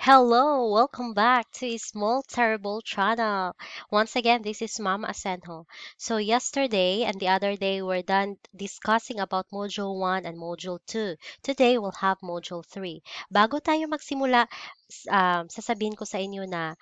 Hello, welcome back to Small Terrible channel. Once again, this is Mama Asenho. So yesterday and the other day, we're done discussing about Module 1 and Module 2. Today, we'll have Module 3. Bago tayo magsimula, um, sasabihin ko sa inyo na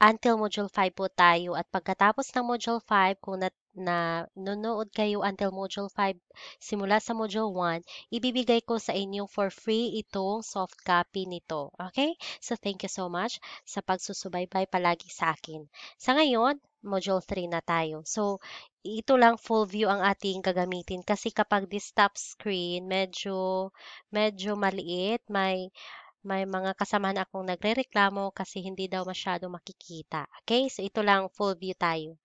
until Module 5 po tayo at pagkatapos ng Module 5, kung na, na nanonood kayo until Module 5 simula sa Module 1, ibibigay ko sa inyo for free itong soft copy nito. Okay? So, thank you so much sa pagsusubaybay palagi sa akin. Sa ngayon, Module 3 na tayo. So, ito lang full view ang ating gagamitin kasi kapag desktop screen, medyo medyo maliit, may may mga kasamahan akong nagrereklamo kasi hindi daw masyado makikita. Okay? So, ito lang full view tayo.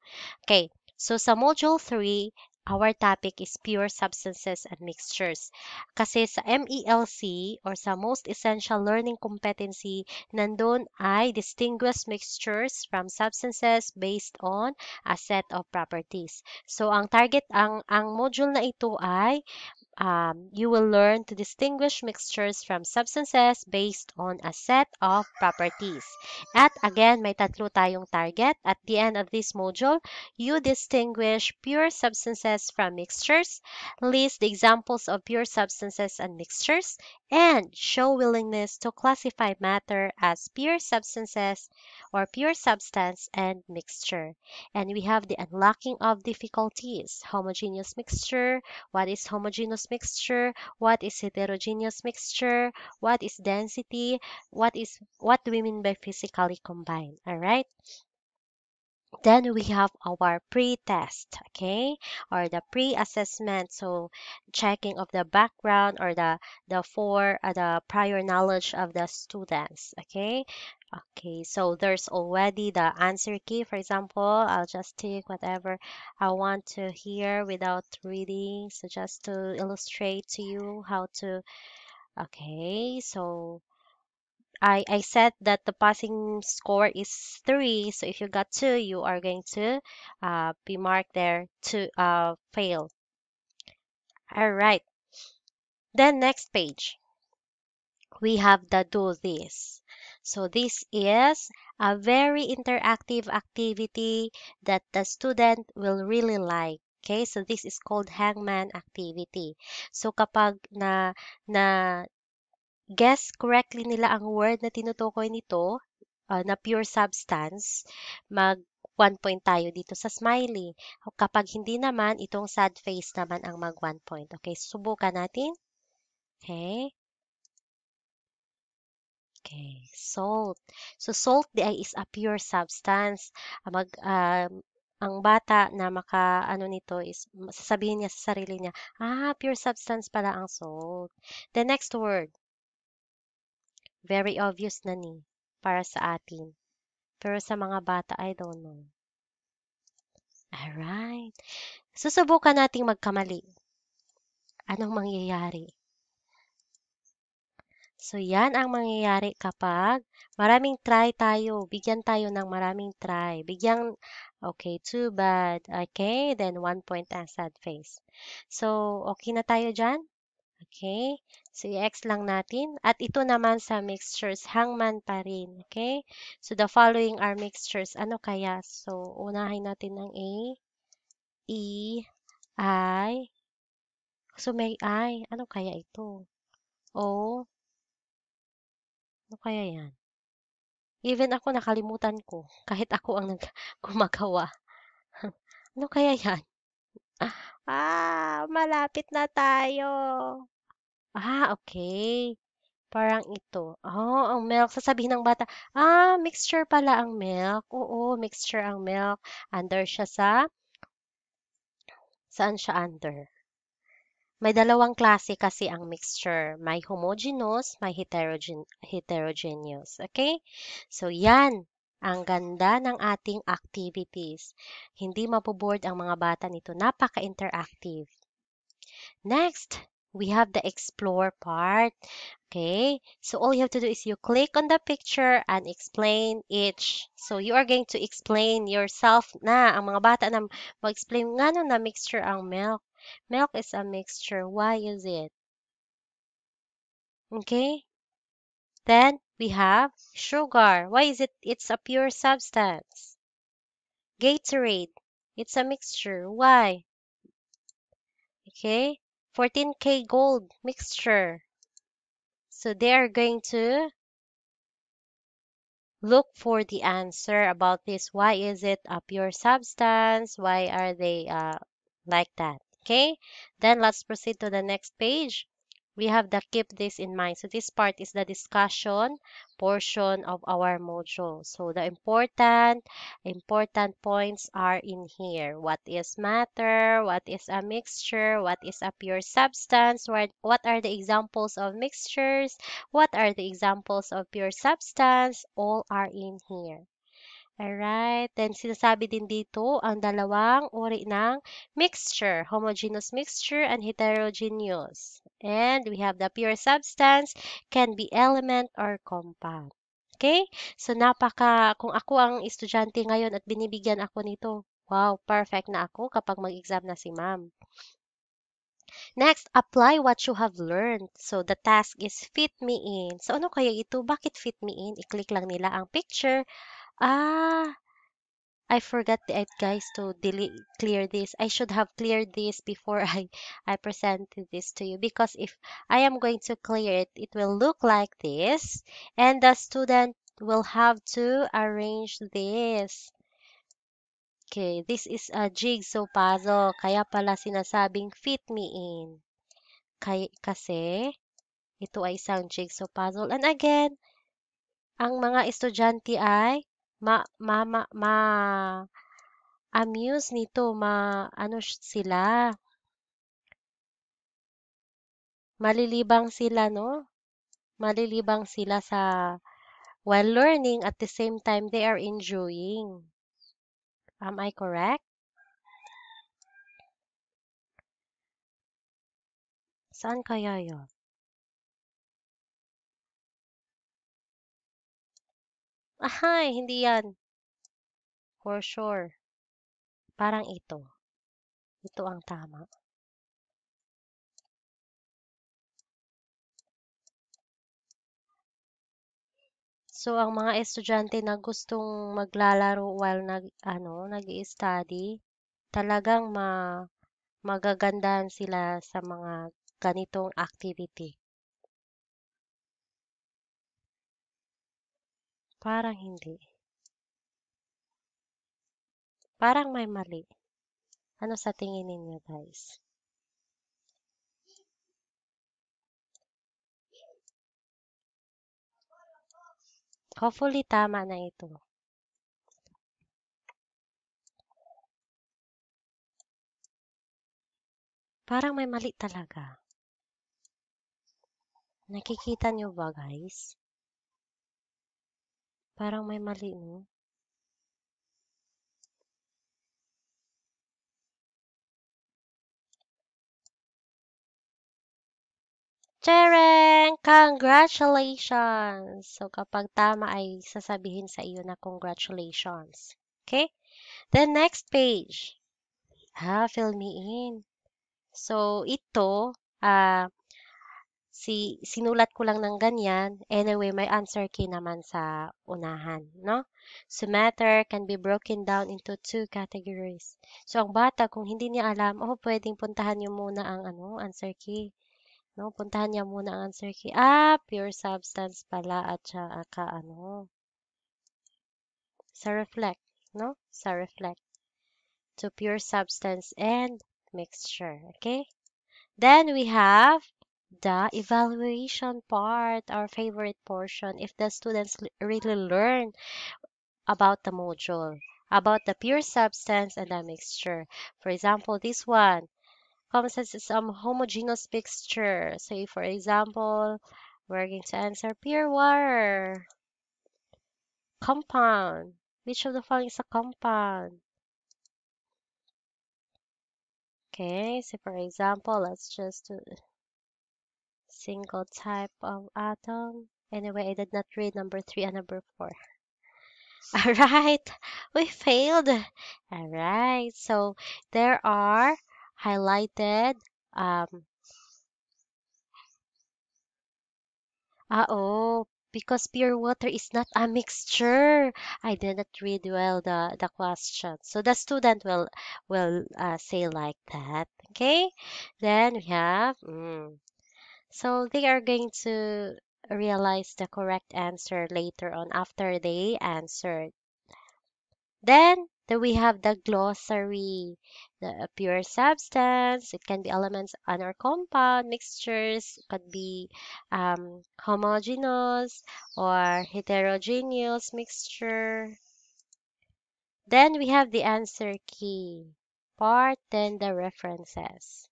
Okay. So, sa Module 3, our topic is pure substances and mixtures. Kasi sa MELC or sa Most Essential Learning Competency, nandun ay distinguish mixtures from substances based on a set of properties. So, ang target, ang, ang module na ito ay um, you will learn to distinguish mixtures from substances based on a set of properties. At again, may tatlo tayong target. At the end of this module, you distinguish pure substances from mixtures, list the examples of pure substances and mixtures, and show willingness to classify matter as pure substances or pure substance and mixture. And we have the unlocking of difficulties, homogeneous mixture, what is homogeneous mixture? What is heterogeneous mixture? What is density? What is what do we mean by physically combined? All right. Then we have our pre-test, okay, or the pre-assessment. So checking of the background or the the for uh, the prior knowledge of the students, okay. Okay, so there's already the answer key. For example, I'll just take whatever I want to hear without reading. So just to illustrate to you how to, okay, so I, I said that the passing score is three. So if you got two, you are going to uh, be marked there to uh, fail. All right. Then next page, we have the do this. So this is a very interactive activity that the student will really like. Okay, so this is called hangman activity. So kapag na na guess correctly nila ang word na tinutukoy nito, uh, na pure substance, mag 1 point tayo dito sa smiley. Kapag hindi naman, itong sad face naman ang mag 1 point. Okay, subukan natin. Okay. Okay, salt. So salt di ay is a pure substance. Ah, Mag um, ang bata na maka ano nito is sasabihin niya sa sarili niya, ah, pure substance pala ang salt. The next word, very obvious na ni para sa atin. Pero sa mga bata, I don't know. Alright. Susubukan nating magkamali. Anong mangyayari? So, yan ang mangyayari kapag maraming try tayo. Bigyan tayo ng maraming try. Bigyan, okay, too bad. Okay, then one point ang sad face. So, okay na tayo dyan? Okay, so i-X lang natin. At ito naman sa mixtures, hangman pa rin. Okay, so the following are mixtures. Ano kaya? So, unahin natin ng A, E, I. So, may I. Ano kaya ito? O, ano kaya yan? Even ako nakalimutan ko, kahit ako ang gumagawa. Ano kaya yan? Ah, malapit na tayo. Ah, okay. Parang ito. Oh, ang milk. Sasabihin ng bata, ah, mixture pala ang milk. Oo, mixture ang milk. Under siya sa, saan siya under? May dalawang klase kasi ang mixture. May homogeneous, may heterogen heterogeneous. Okay? So, yan ang ganda ng ating activities. Hindi maboboard ang mga bata nito. Napaka-interactive. Next, we have the explore part. Okay, so all you have to do is you click on the picture and explain each. So you are going to explain yourself na. Ang mga bata na mag-explain nga no na mixture ang milk. Milk is a mixture. Why is it? Okay? Then we have sugar. Why is it? It's a pure substance. Gatorade. It's a mixture. Why? Okay. 14K gold mixture. So they are going to look for the answer about this. Why is it a pure substance? Why are they uh, like that? Okay, then let's proceed to the next page we have to keep this in mind. So this part is the discussion portion of our module. So the important important points are in here. What is matter? What is a mixture? What is a pure substance? What, what are the examples of mixtures? What are the examples of pure substance? All are in here. Alright, then sinasabi din dito ang dalawang uri ng mixture, homogeneous mixture and heterogeneous. And we have the pure substance can be element or compound. Okay? So napaka, kung ako ang estudyante ngayon at binibigyan ako nito, wow, perfect na ako kapag mag-exam na si ma'am. Next, apply what you have learned. So, the task is fit me in. So, ano kaya ito? Bakit fit me in? I-click lang nila ang picture Ah, I forgot it, guys to delete clear this. I should have cleared this before I I presented this to you because if I am going to clear it, it will look like this and the student will have to arrange this. Okay, this is a jigsaw puzzle. Kaya pala sinasabing fit me in. Kay, kasi ito ay isang jigsaw puzzle. And again, ang mga estudyante ay ma ma ma, ma amuse nito, ma ano sila, malilibang sila, no? Malilibang sila sa while learning at the same time they are enjoying. Am I correct? Saan kaya yun? Ahay, hindi yan. For sure. Parang ito. Ito ang tama. So, ang mga estudyante na gustong maglalaro while nag, ano, nag-i-study, talagang ma, magagandahan sila sa mga ganitong activity. Parang hindi. Parang may mali. Ano sa tingin ninyo, guys? Hopefully, tama na ito. Parang may mali talaga. Nakikita nyo ba, guys? Parang may mali, no? Chereng! Congratulations! So, kapag tama ay sasabihin sa iyo na congratulations. Okay? Then, next page. Ah, fill me in. So, ito, ah, si, sinulat ko lang ng ganyan. Anyway, may answer key naman sa unahan, no? So, matter can be broken down into two categories. So, ang bata, kung hindi niya alam, oh, pwedeng puntahan niyo muna ang ano, answer key. No, puntahan niya muna ang answer key. Ah, pure substance pala at saka ano. Sa reflect, no? Sa reflect. To pure substance and mixture, okay? Then we have the evaluation part, our favorite portion. If the students really learn about the module, about the pure substance and the mixture. For example, this one, common sense is some homogeneous mixture. Say, for example, we're going to answer pure water. Compound. Which of the following is a compound? Okay, so for example, let's just do single type of atom. Anyway, I did not read number three and number four. All right, we failed. All right, so there are highlighted um, ah, oh, because pure water is not a mixture. I didn't read well the, the question. So the student will will uh, say like that. Okay. Then we have, mm. So they are going to realize the correct answer later on after they answered. Then, then we have the glossary. The pure substance, it can be elements on or compound, mixtures, it could be um, homogeneous or heterogeneous mixture. Then we have the answer key part, then the references.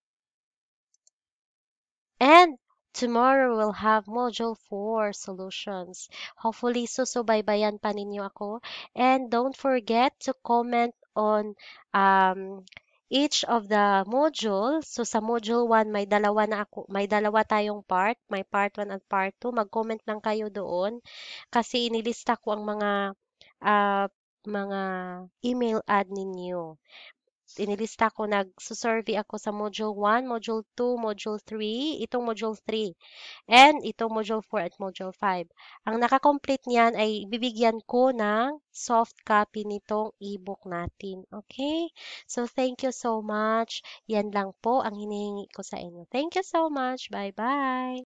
And tomorrow we'll have module 4 solutions. Hopefully, susubaybayan pa ninyo ako. And don't forget to comment on um, each of the module. So sa module 1, may dalawa na ako, may dalawa tayong part, may part 1 at part 2. Mag-comment lang kayo doon kasi inilista ko ang mga uh, mga email ad ninyo inilista ko, nagsusurvey ako sa Module 1, Module 2, Module 3, itong Module 3, and itong Module 4 at Module 5. Ang nakakomplete niyan ay bibigyan ko ng soft copy nitong ebook natin. Okay? So, thank you so much. Yan lang po ang hinihingi ko sa inyo. Thank you so much. Bye-bye.